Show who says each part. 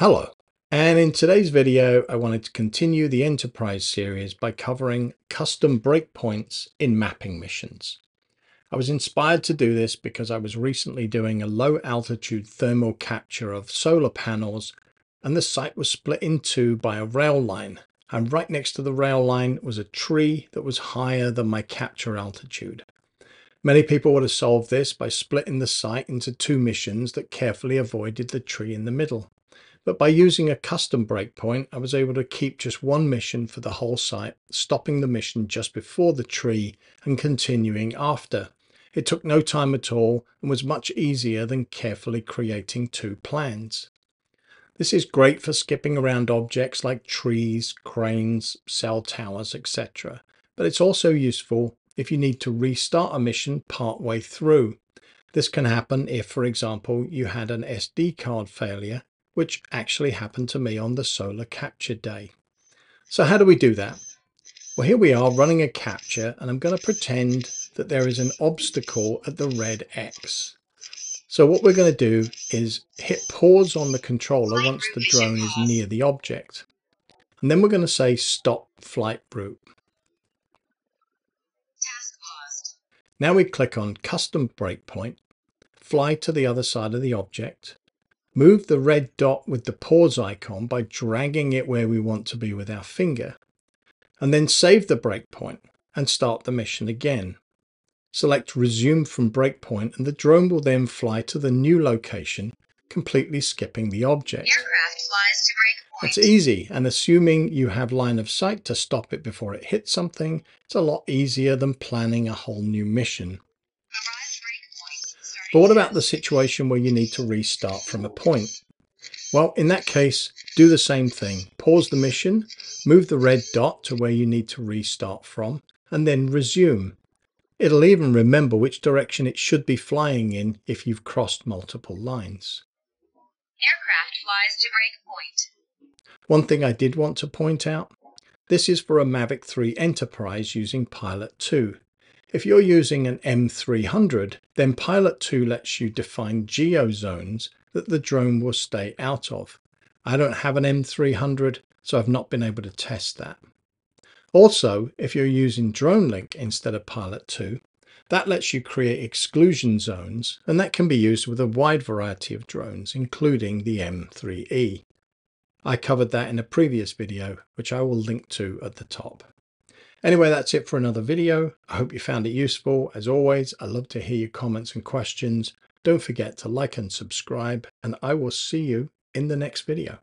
Speaker 1: Hello, and in today's video I wanted to continue the Enterprise series by covering custom breakpoints in mapping missions. I was inspired to do this because I was recently doing a low altitude thermal capture of solar panels and the site was split in two by a rail line and right next to the rail line was a tree that was higher than my capture altitude. Many people would have solved this by splitting the site into two missions that carefully avoided the tree in the middle. But by using a custom breakpoint, I was able to keep just one mission for the whole site, stopping the mission just before the tree and continuing after. It took no time at all and was much easier than carefully creating two plans. This is great for skipping around objects like trees, cranes, cell towers, etc. But it's also useful if you need to restart a mission partway through. This can happen if, for example, you had an SD card failure which actually happened to me on the solar capture day. So how do we do that? Well, here we are running a capture and I'm going to pretend that there is an obstacle at the red X. So what we're going to do is hit pause on the controller once the drone is near the object. And then we're going to say stop flight route. Now we click on custom breakpoint, fly to the other side of the object, Move the red dot with the pause icon by dragging it where we want to be with our finger, and then save the breakpoint and start the mission again. Select resume from breakpoint and the drone will then fly to the new location, completely skipping the object. It's easy and assuming you have line of sight to stop it before it hits something, it's a lot easier than planning a whole new mission. But what about the situation where you need to restart from a point? Well, in that case, do the same thing. Pause the mission, move the red dot to where you need to restart from, and then resume. It'll even remember which direction it should be flying in if you've crossed multiple lines.
Speaker 2: Aircraft flies to breakpoint.
Speaker 1: One thing I did want to point out, this is for a Mavic 3 Enterprise using Pilot 2. If you're using an M300, then Pilot 2 lets you define geo zones that the drone will stay out of. I don't have an M300, so I've not been able to test that. Also, if you're using DroneLink instead of Pilot 2, that lets you create exclusion zones, and that can be used with a wide variety of drones, including the M3E. I covered that in a previous video, which I will link to at the top. Anyway, that's it for another video. I hope you found it useful. As always, I love to hear your comments and questions. Don't forget to like and subscribe, and I will see you in the next video.